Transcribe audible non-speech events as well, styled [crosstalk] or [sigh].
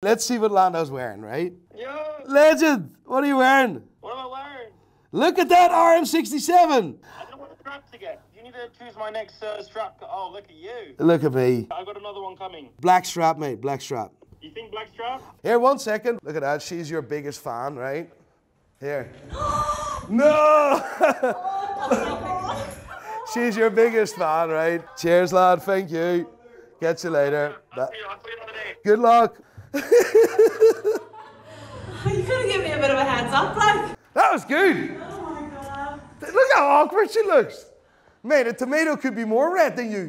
Let's see what Lando's wearing, right? Yo, Legend! What are you wearing? what am I wearing? Look at that RM67! I don't want what strap to get. You need to choose my next uh, strap. Oh, look at you. Look at me. I got another one coming. Black strap, mate, black strap. You think black strap? Here, one second. Look at that. She's your biggest fan, right? Here. [gasps] no! [laughs] She's your biggest fan, right? Cheers, lad. Thank you. Catch you later. I'll see you, I'll see you another day. Good luck. [laughs] You could have given me a bit of a heads up, like. That was good. Oh my god. Look how awkward she looks. Man, a tomato could be more red than you.